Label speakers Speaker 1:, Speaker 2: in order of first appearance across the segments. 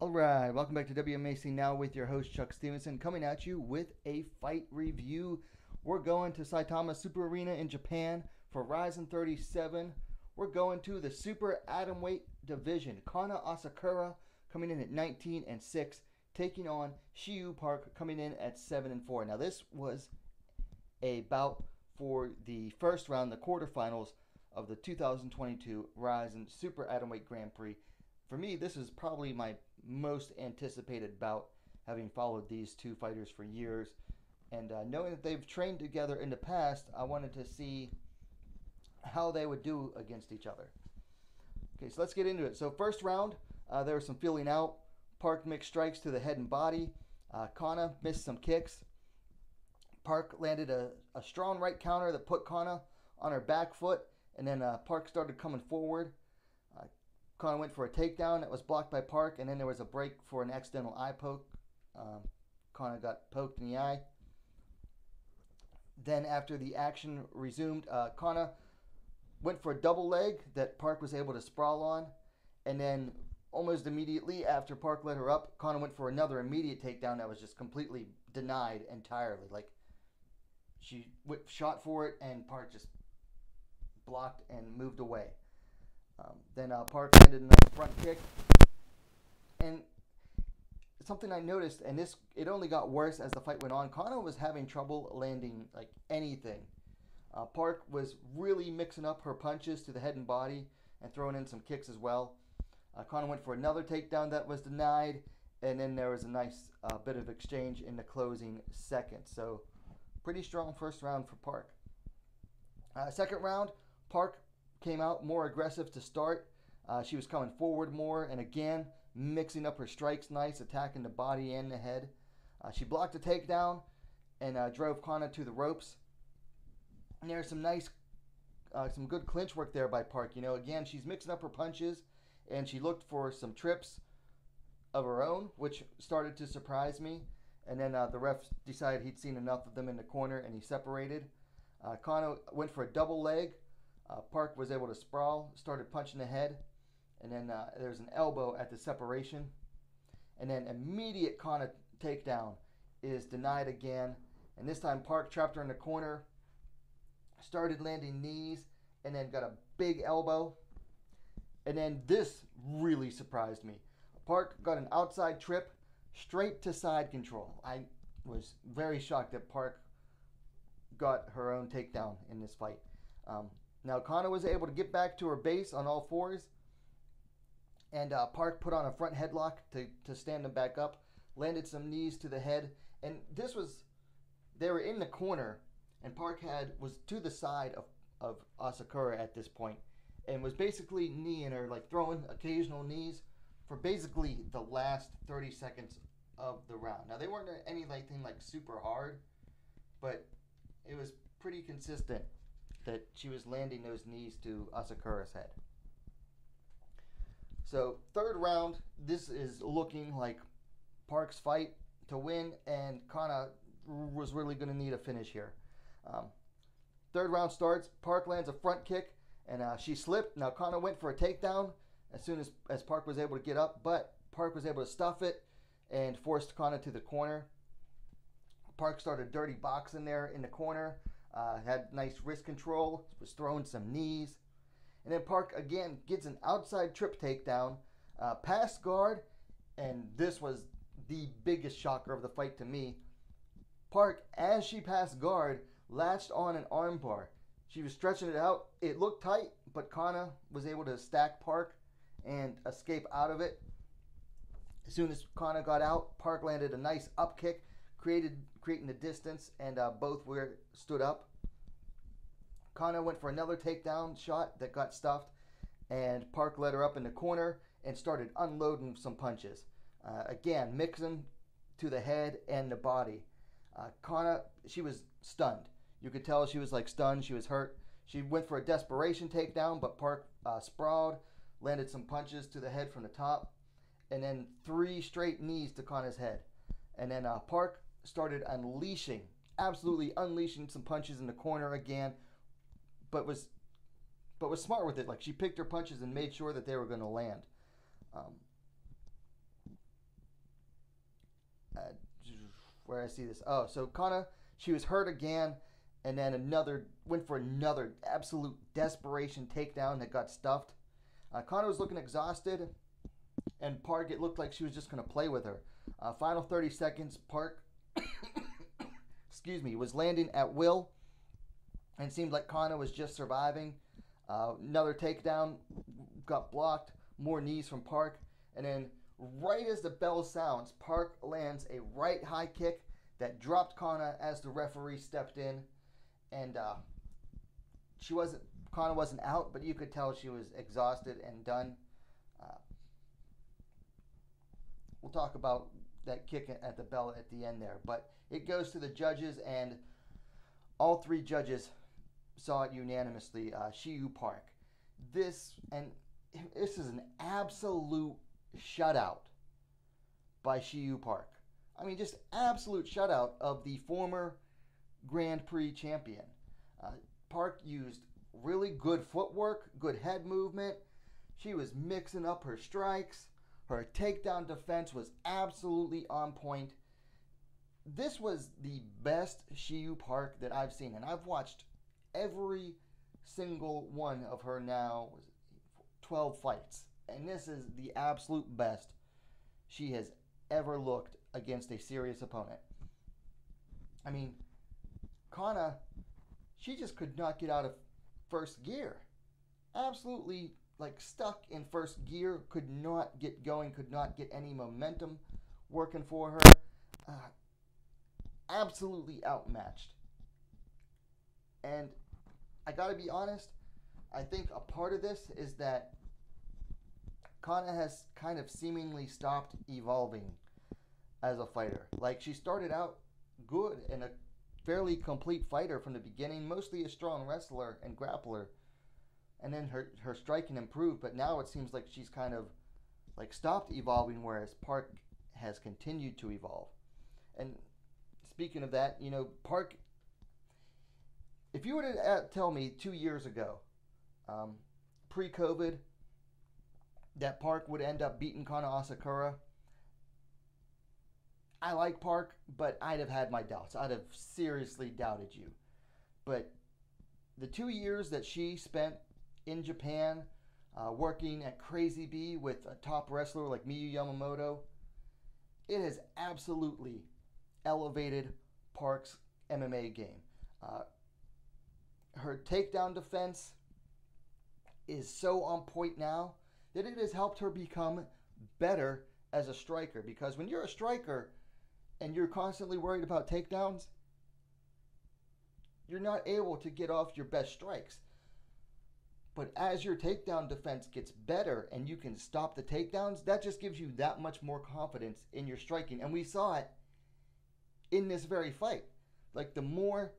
Speaker 1: All right, welcome back to WMMA Scene Now with your host Chuck Stevenson, coming at you with a fight review. We're going to Saitama Super Arena in Japan for Rizin 37. We're going to the Super Atomweight Division. Kanna Asakura coming in at 19 and 6, taking on Si Woo Park coming in at 7 and 4. Now this was a bout for the first round, the quarterfinals of the 2022 Rizin Super Atomweight Grand Prix. For me, this is probably my most anticipated bout, having followed these two fighters for years. And uh, knowing that they've trained together in the past, I wanted to see how they would do against each other. Okay, so let's get into it. So, first round, uh, there was some feeling out. Park mixed strikes to the head and body. Uh, Kanna missed some kicks. Park landed a, a strong right counter that put Kanna on her back foot, and then uh, Park started coming forward. Kanna went for a takedown that was blocked by Park, and then there was a break for an accidental eye poke. Um, Kanna got poked in the eye. Then, after the action resumed, uh, Kanna went for a double leg that Park was able to sprawl on, and then almost immediately after Park let her up, Kanna went for another immediate takedown that was just completely denied entirely. Like she went, shot for it, and Park just blocked and moved away. Um, then uh, Park landed a nice front kick, and something I noticed, and this it only got worse as the fight went on. Kanna was having trouble landing like anything. Uh, Park was really mixing up her punches to the head and body and throwing in some kicks as well. Uh, Kanna went for another takedown that was denied, and then there was a nice uh, bit of exchange in the closing seconds. So, pretty strong first round for Park. Uh, second round, Park came out more aggressive to start. Uh, she was coming forward more, and again, mixing up her strikes nice, attacking the body and the head. Uh, she blocked a takedown and uh, drove Kanna to the ropes. And there's some nice, uh, some good clinch work there by Park. You know, again, she's mixing up her punches, and she looked for some trips of her own, which started to surprise me. And then uh, the ref decided he'd seen enough of them in the corner, and he separated. Uh, Kanna went for a double leg uh, Park was able to sprawl, started punching the head, and then uh, there's an elbow at the separation. And then immediate Kanna takedown is denied again. And this time Park trapped her in the corner, started landing knees, and then got a big elbow. And then this really surprised me. Park got an outside trip straight to side control. I was very shocked that Park got her own takedown in this fight. Um, now, Kanna was able to get back to her base on all fours, and uh, Park put on a front headlock to, to stand him back up, landed some knees to the head, and this was, they were in the corner, and Park had was to the side of, of Asakura at this point, and was basically kneeing her, like throwing occasional knees for basically the last 30 seconds of the round. Now, they weren't anything like super hard, but it was pretty consistent that she was landing those knees to Asakura's head. So, third round, this is looking like Park's fight to win, and Kanna was really going to need a finish here. Um, third round starts, Park lands a front kick, and uh, she slipped. Now, Kanna went for a takedown as soon as, as Park was able to get up, but Park was able to stuff it and forced Kanna to the corner. Park started dirty boxing there in the corner. Uh, had nice wrist control, was throwing some knees. And then Park again gets an outside trip takedown, uh, pass guard, and this was the biggest shocker of the fight to me. Park, as she passed guard, latched on an armbar. She was stretching it out. It looked tight, but Kanna was able to stack Park and escape out of it. As soon as Kanna got out, Park landed a nice up kick, created creating the distance, and uh, both were stood up. Kanna went for another takedown shot that got stuffed, and Park led her up in the corner and started unloading some punches. Uh, again, mixing to the head and the body. Uh, Kanna, she was stunned. You could tell she was like stunned. She was hurt. She went for a desperation takedown, but Park uh, sprawled, landed some punches to the head from the top, and then three straight knees to Kanna's head. And then uh, Park started unleashing, absolutely unleashing some punches in the corner again, but was but was smart with it. Like she picked her punches and made sure that they were going to land. Um, uh, where I see this? Oh, so Kanna, she was hurt again, and then another went for another absolute desperation takedown that got stuffed. Uh, Kanna was looking exhausted, and Park it looked like she was just going to play with her. Uh, final 30 seconds, Park excuse me, was landing at will, and seemed like Kanna was just surviving. Uh, another takedown got blocked. More knees from Park, and then right as the bell sounds, Park lands a right high kick that dropped Kanna as the referee stepped in, and uh, she wasn't. Kanna wasn't out, but you could tell she was exhausted and done. Uh, we'll talk about that kick at the bell at the end there, but it goes to the judges, and all three judges saw it unanimously. Uh, Si Woo Park. This and this is an absolute shutout by Si Woo Park. I mean, just absolute shutout of the former Grand Prix champion. Uh, Park used really good footwork, good head movement. She was mixing up her strikes. Her takedown defense was absolutely on point. This was the best Si Woo Park that I've seen, and I've watched every single one of her now 12 fights. And this is the absolute best she has ever looked against a serious opponent. I mean, Kanna, she just could not get out of first gear. Absolutely, like stuck in first gear, could not get going, could not get any momentum working for her. Uh, absolutely outmatched. And I gotta be honest, I think a part of this is that Kanna has kind of seemingly stopped evolving as a fighter. Like she started out good and a fairly complete fighter from the beginning, mostly a strong wrestler and grappler. And then her her striking improved, but now it seems like she's kind of like stopped evolving whereas Park has continued to evolve. And speaking of that, you know, Park if you were to uh, tell me 2 years ago um, pre-COVID that Park would end up beating Kanna Asakura. I like Park, but I'd have had my doubts. I'd have seriously doubted you. But the two years that she spent in Japan, uh, working at Krazy Bee with a top wrestler like Miyu Yamamoto, it has absolutely elevated Park's MMA game. Uh, her takedown defense is so on point now that it has helped her become better as a striker. Because when you're a striker and you're constantly worried about takedowns, you're not able to get off your best strikes. But as your takedown defense gets better and you can stop the takedowns, that just gives you that much more confidence in your striking. And we saw it in this very fight. Like the more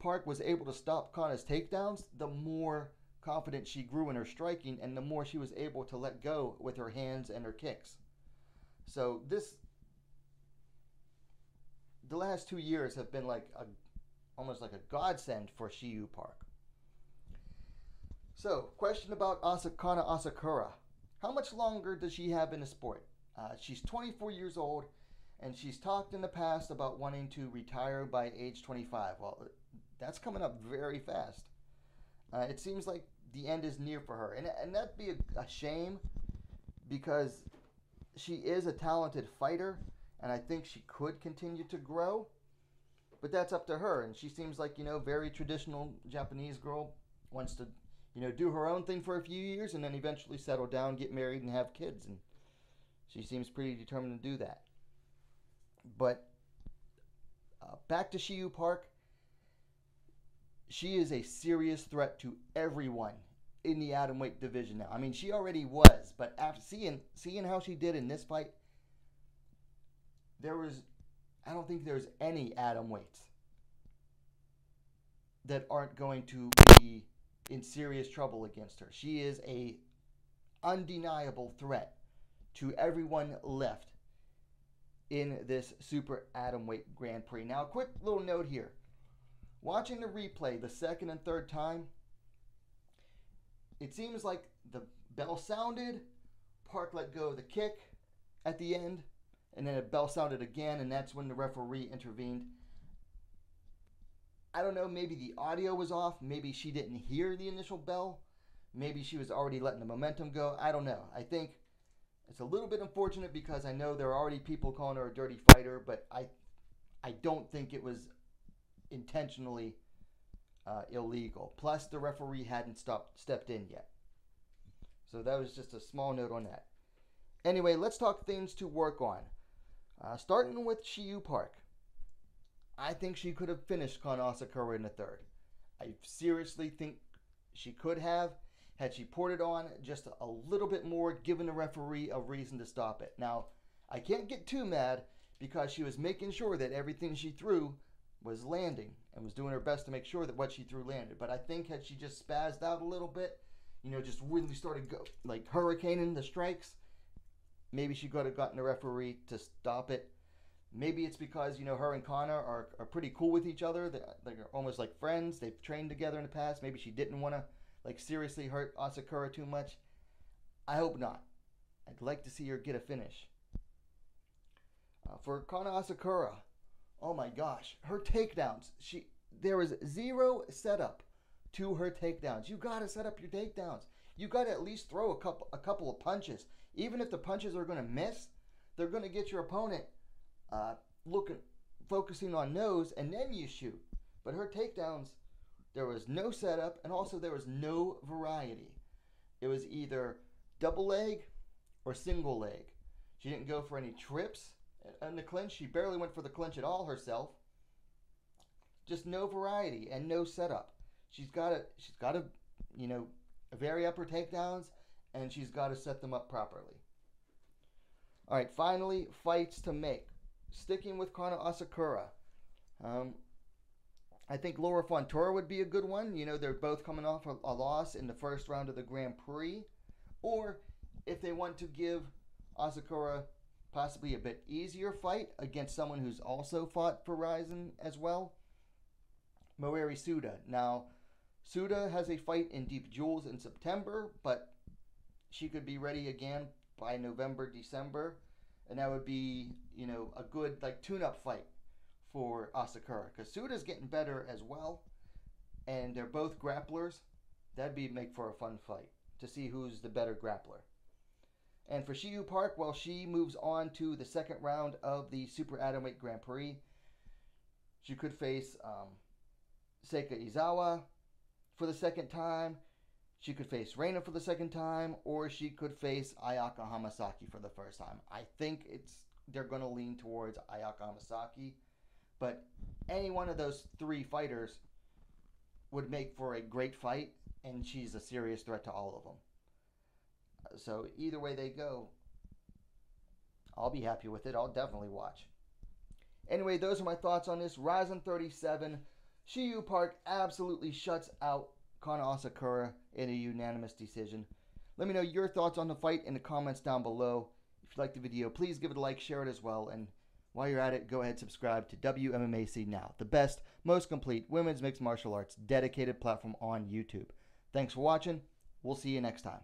Speaker 1: Park was able to stop Kanna's takedowns, the more confident she grew in her striking and the more she was able to let go with her hands and her kicks. So this the last 2 years have been like a almost like a godsend for Si Woo Park. So, question about Asakana Asakura. How much longer does she have in the sport? Uh, she's 24 years old, and she's talked in the past about wanting to retire by age 25. Well, that's coming up very fast. Uh, it seems like the end is near for her, and and that'd be a, a shame because she is a talented fighter, and I think she could continue to grow. But that's up to her, and she seems like you know very traditional Japanese girl wants to you know do her own thing for a few years and then eventually settle down, get married, and have kids, and she seems pretty determined to do that. But uh, back to Si Woo Park she is a serious threat to everyone in the atom weight division now. I mean, she already was, but after seeing seeing how she did in this fight, there was I don't think there's any atom weights that aren't going to be in serious trouble against her. She is a undeniable threat to everyone left in this super atom weight Grand Prix. Now, a quick little note here. Watching the replay the second and third time, it seems like the bell sounded, Park let go of the kick at the end, and then a bell sounded again, and that's when the referee intervened. I don't know, maybe the audio was off. Maybe she didn't hear the initial bell. Maybe she was already letting the momentum go. I don't know. I think it's a little bit unfortunate because I know there are already people calling her a dirty fighter, but I I don't think it was intentionally uh, illegal. Plus, the referee hadn't stopped stepped in yet. So that was just a small note on that. Anyway, let's talk things to work on. Uh, starting with Si Woo Park. I think she could have finished Asakura in the third. I seriously think she could have had she poured it on just a little bit more, given the referee a reason to stop it. Now, I can't get too mad because she was making sure that everything she threw was landing and was doing her best to make sure that what she threw landed. But I think had she just spazzed out a little bit, you know, just really started go like hurricaning the strikes, maybe she could have gotten the referee to stop it. Maybe it's because you know her and Kanna are, are pretty cool with each other. They're, they're almost like friends. They've trained together in the past. Maybe she didn't want to like seriously hurt Asakura too much. I hope not. I'd like to see her get a finish. Uh, for Kanna Asakura, oh my gosh, her takedowns. She there was zero setup to her takedowns. You gotta set up your takedowns. You gotta at least throw a couple a couple of punches. Even if the punches are gonna miss, they're gonna get your opponent uh, looking, focusing on nose, and then you shoot. But her takedowns, there was no setup, and also there was no variety. It was either double leg or single leg. She didn't go for any trips in the clinch. She barely went for the clinch at all herself. Just no variety and no setup. She's got to, she's got to, you know, vary up her takedowns, and she's got to set them up properly. All right, finally, fights to make sticking with Kanna Asakura. Um, I think Laura Fontoura would be a good one. You know, they're both coming off a, a, loss in the first round of the Grand Prix. Or if they want to give Asakura possibly a bit easier fight against someone who's also fought for Rizin as well, Moeri Suda. Now, Suda has a fight in Deep Jewels in September, but she could be ready again by November, December and that would be you know a good like tune-up fight for Asakura because Suda's getting better as well, and they're both grapplers. That'd be make for a fun fight to see who's the better grappler. And for Si Woo Park, well, she moves on to the second round of the Super Atomweight Grand Prix. She could face um, Seika Izawa for the second time. She could face Reina for the second time, or she could face Ayaka Hamasaki for the first time. I think it's they're going to lean towards Ayaka Hamasaki, but any one of those three fighters would make for a great fight, and she's a serious threat to all of them. So either way they go, I'll be happy with it. I'll definitely watch. Anyway, those are my thoughts on this. Rizin 37, Si Woo Park absolutely shuts out Kanna Asakura in a unanimous decision. Let me know your thoughts on the fight in the comments down below. If you liked the video, please give it a like, share it as well, and while you're at it, go ahead and subscribe to WMMA Scene Now, the best, most complete women's mixed martial arts dedicated platform on YouTube. Thanks for watching. We'll see you next time.